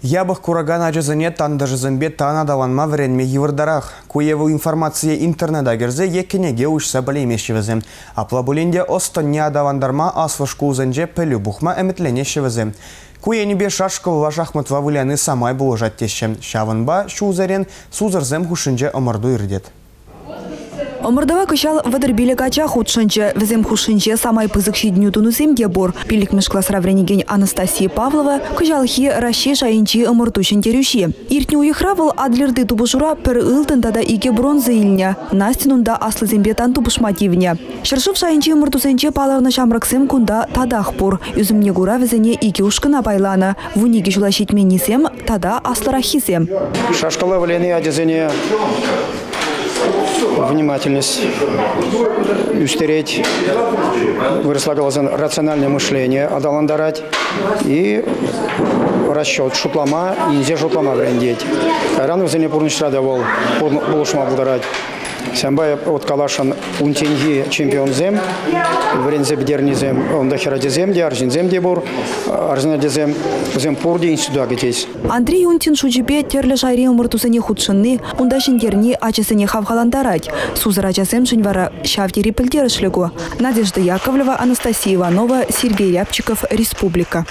Ябық кураган ажызыне тандыжызынбе танадаланма вренме евырдарах. Куеву информация интернета керзе еккенеге ұшса білеймешівізі. Апла бұленде остын не адавандарма асвышку ұзынже пілі бұхма әмітленешівізі. Куенебе шашкылыва шахматва выляны самай бұлы жаттеші. Шавынба шузарен сузырзем хушынже ымырду ирдет. Омырдава кышал вадыр билік ача худшынчы, візем хушынчы самай пызык шидню тунусемге бор. Билік мешклас равренеген Анастасия Павлова кышал хи раши шайынчы ымыртушын терюши. Иртні уйхравыл адлерды тубышура пір ылтын тада ике бронза илня. Настинунда аслы зембетан тубышмативне. Шыршыв шайынчы ымыртусенче паларны шамраксем кунда тадах пор. Үзімне гура візене ике ушкына байланы. Вуниге жулашитменнисем тада асларахисем. Шашкалы влены одезение внимательность, устереть, выросла рациональное мышление, адаландарать и расчет шутлама, инзе шутлама брендеть. Рано в зене пурнышрада был, булышма булдарать. Сәмбай от калашан унтенги чемпион зем, врензе бдернизем, он дахера дезем, де аржинзем де бур, аржина дезем, зем пурди институтга кетес. Андрей Унтин шучепе терлі жайре умыртусыне худшынны, унда жингерни ачысыне хавхаландарать. Сузыр ачасем жинвара шавтери пілдерішлігу. Надежда Яковлева, Анастасия Иванова, Сергей Рябчиков, Республика.